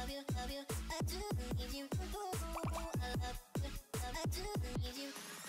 I do need you. I love you. I do need you.